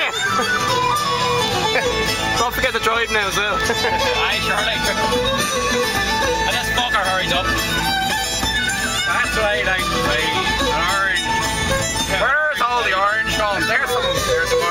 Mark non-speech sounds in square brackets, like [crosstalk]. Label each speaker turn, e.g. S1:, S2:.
S1: [laughs] yeah. Don't forget to drive now as well. [laughs]
S2: Aye, surely. And this fucker hurries up. That's why I like to play orange. Where's all the orange ones? There's some. There's some